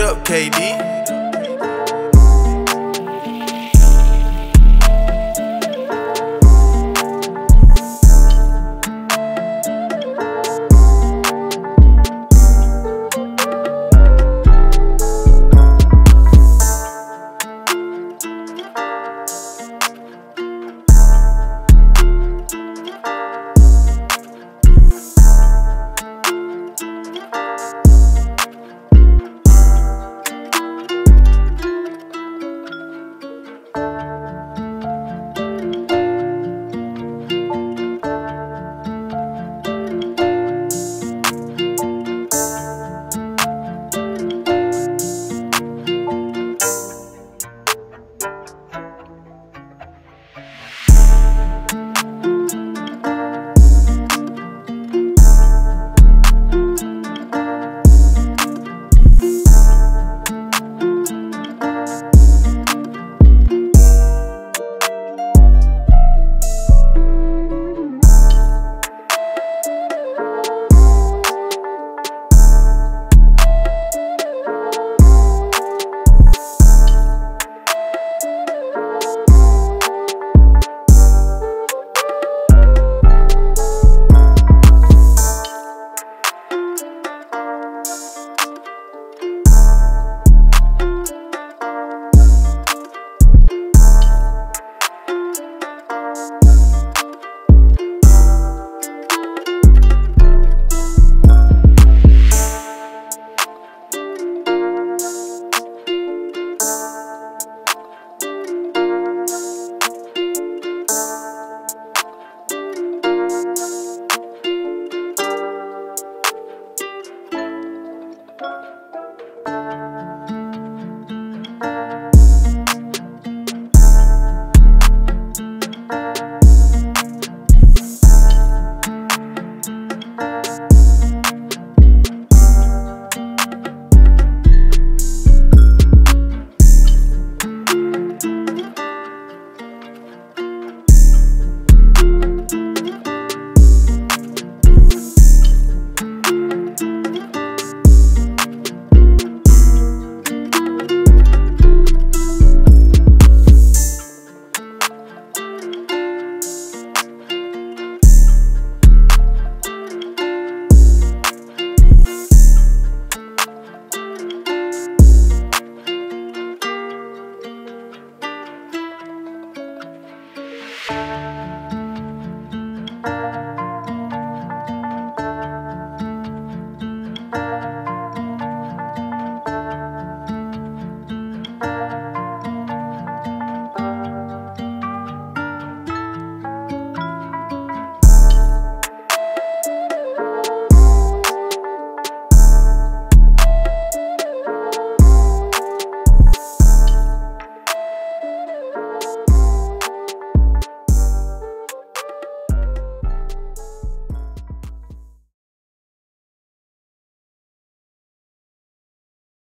up, KD.